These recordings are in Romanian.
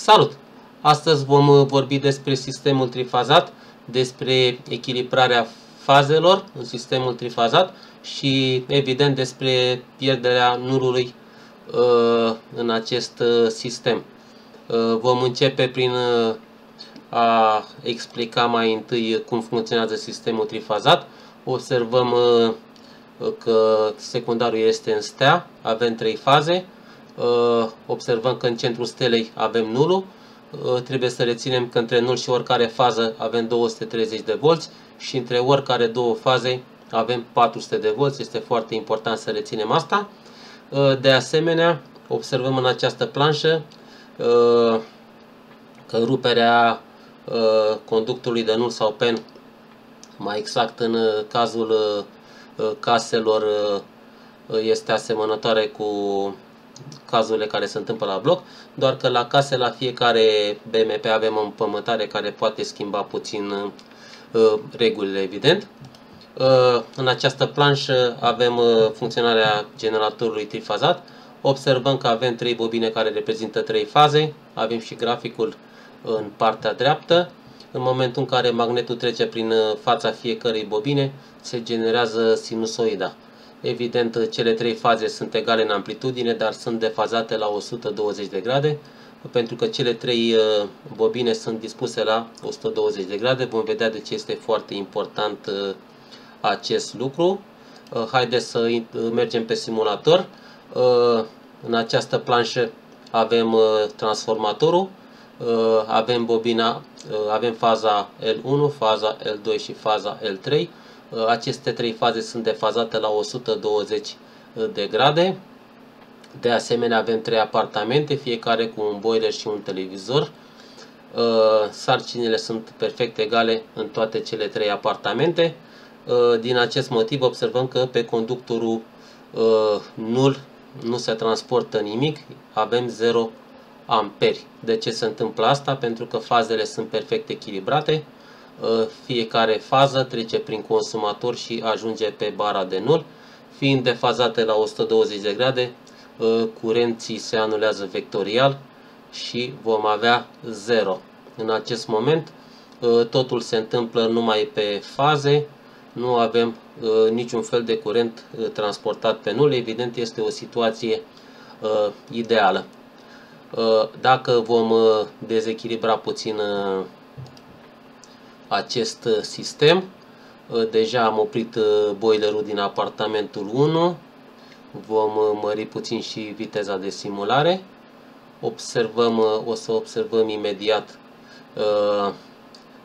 Salut! Astăzi vom uh, vorbi despre sistemul trifazat, despre echilibrarea fazelor în sistemul trifazat și evident despre pierderea nulului uh, în acest uh, sistem. Vom începe prin a explica mai întâi cum funcționează sistemul trifazat. Observăm că secundarul este în stea, avem trei faze, Uh, observăm că în centrul stelei avem nulul, uh, trebuie să reținem că între nul și oricare fază avem 230 de volți și între oricare două faze avem 400 de volți, este foarte important să reținem asta. Uh, de asemenea, observăm în această planșă că ruperea conductului de nul sau pen, mai exact în cazul caselor, este asemănătoare cu cazurile care se întâmplă la bloc, doar că la case la fiecare BMP avem o împământare care poate schimba puțin uh, regulile, evident. Uh, în această planșă avem uh, funcționarea generatorului trifazat. Observăm că avem trei bobine care reprezintă trei faze. Avem și graficul în partea dreaptă. În momentul în care magnetul trece prin uh, fața fiecărei bobine, se generează sinusoida. Evident, cele trei faze sunt egale în amplitudine, dar sunt defazate la 120 de grade, pentru că cele trei uh, bobine sunt dispuse la 120 de grade. Vom vedea de ce este foarte important uh, acest lucru. Uh, haideți să mergem pe simulator. În această planșă avem transformatorul, avem bobina, avem faza L1, faza L2 și faza L3. Uh, aceste trei faze sunt defazate la 120 uh, de grade. De asemenea avem trei apartamente, fiecare cu un boiler și un televizor. Uh, sarcinile sunt perfect egale în toate cele trei apartamente. Din acest motiv observăm că pe conductorul nul nu se transportă nimic, avem 0 amperi. De ce se întâmplă asta? Pentru că fazele sunt perfect echilibrate. Uh, fiecare fază trece prin consumator și ajunge pe bara de nul. Fiind defazate la 120 de grade, uh, curenții se anulează vectorial și vom avea 0. În acest moment uh, totul se întâmplă numai pe faze, nu avem niciun fel de curent transportat pe nul, evident este o situație ideală. Dacă vom dezechilibra puțin acest uh, sistem. Uh, deja am oprit uh, boilerul din apartamentul 1. Vom mări puțin și viteza de simulare. Observăm, o să observăm imediat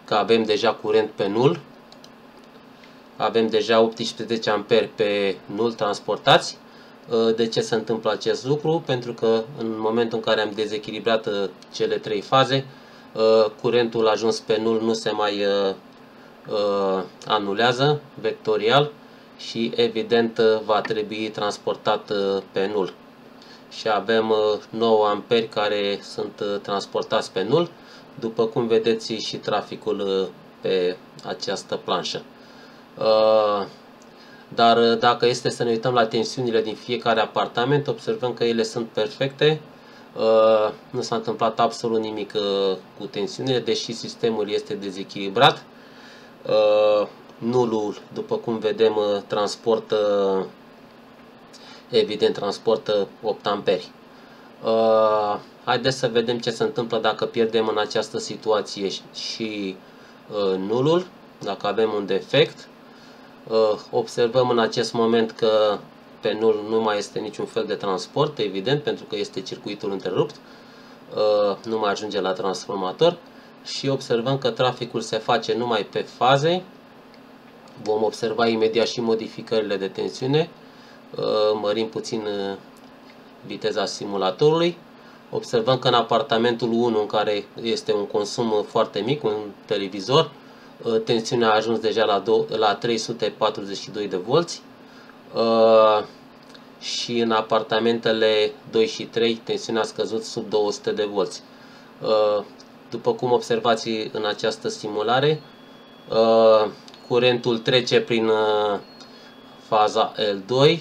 că avem deja curent pe nul. Avem deja 18 amperi pe nul transportați. De ce se întâmplă acest lucru? Pentru că în momentul în care am dezechilibrat cele trei faze, Uh, curentul ajuns pe nul nu se mai uh, uh, anulează vectorial și evident va trebui transportat pe nul. Și avem 9 amperi care sunt transportați pe nul, după cum vedeți și traficul pe această planșă. Dar dacă este să ne uităm la tensiunile din fiecare apartament, observăm că ele sunt perfecte, Uh, nu s-a întâmplat absolut nimic uh, cu tensiunile, deși sistemul este dezechilibrat. Uh, nulul, după cum vedem, transportă, evident, transportă 8 amperi. Haideți să vedem ce se întâmplă dacă pierdem în această situație și nulul, dacă avem un defect. Observăm în acest moment că pe nul nu mai este niciun fel de transport, evident, pentru că este circuitul întrerupt, uh, nu mai ajunge la transformator și observăm că traficul se face numai pe faze. Vom observa imediat și modificările de tensiune. Uh, mărim puțin uh, viteza simulatorului. Observăm că în apartamentul 1, în care este un consum foarte mic, un televizor, tensiunea a ajuns deja la, la 342 de volți Uh, și în apartamentele 2 și 3 tensiunea a scăzut sub 200 de volți. Uh, după cum observați în această simulare, uh, curentul trece prin faza L2,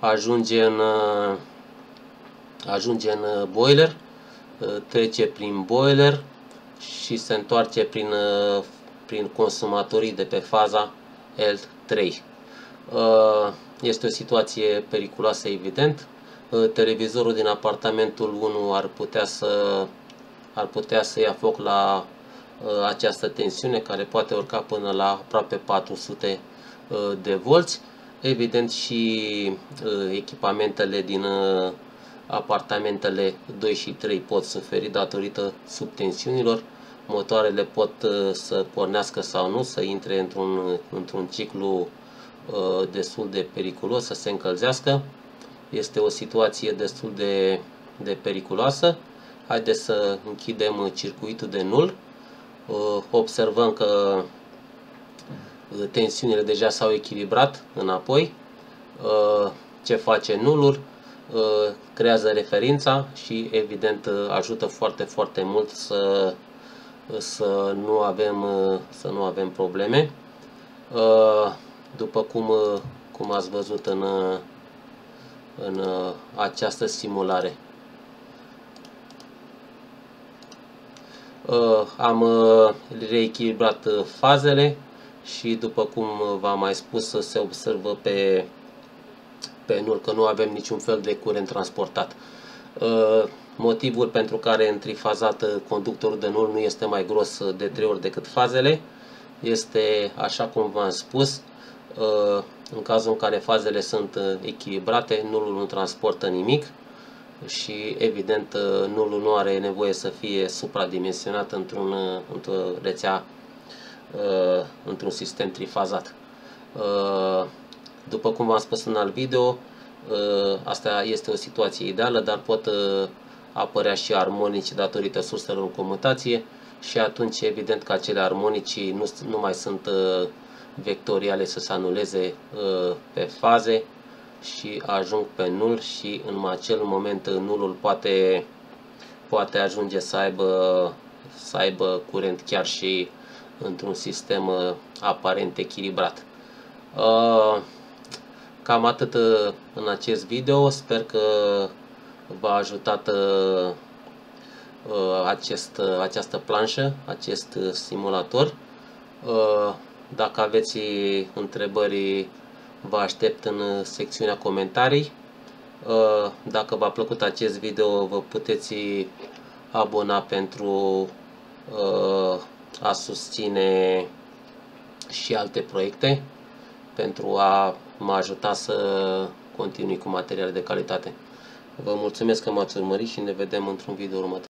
ajunge în, ajunge în boiler, trece prin boiler și se întoarce prin, prin consumatorii de pe faza L3. Este o situație periculoasă, evident. Televizorul din apartamentul 1 ar putea să, ar putea să ia foc la această tensiune care poate urca până la aproape 400 de volți. Evident și echipamentele din apartamentele 2 și 3 pot suferi datorită subtensiunilor. Motoarele pot să pornească sau nu, să intre într-un într, -un, ciclu destul de periculos, să se încălzească. Este o situație destul de, de periculoasă. Haideți să închidem circuitul de nul. Observăm că tensiunile deja s-au echilibrat înapoi. Ce face nulul? Creează referința și evident ajută foarte, foarte mult să, să, nu, avem, să nu avem probleme. După cum, cum ați văzut în, în această simulare. Am reechilibrat fazele și după cum v-am mai spus se observă pe, pe nul că nu avem niciun fel de curent transportat. Uh, motivul pentru care în trifazat conductorul de nul nu este mai gros de 3 ori decât fazele este, așa cum v-am spus, uh, în cazul în care fazele sunt echilibrate, nulul nu transportă nimic și evident nulul nu are nevoie să fie supradimensionat într-un, într-o rețea uh, într-un sistem trifazat. Uh, după cum v-am spus în alt video, uh, asta este o situație ideală, dar pot uh, apărea și armonici datorită surselor în comutație și atunci evident că acele armonici nu, nu mai sunt uh, vectoriale să se anuleze uh, pe faze și ajung pe nul și în acel moment nulul poate, poate ajunge să aibă, să aibă curent chiar și într-un sistem uh, aparent echilibrat. Uh, cam atât uh, în acest video, sper că v-a ajutat acest, această planșă, acest simulator. Dacă aveți întrebări, vă aștept în secțiunea comentarii. Dacă v-a plăcut acest video, vă puteți abona pentru a susține și alte proiecte pentru a mă ajuta să continui cu materiale de calitate. Vă mulțumesc că m-ați urmărit și ne vedem într-un video următor.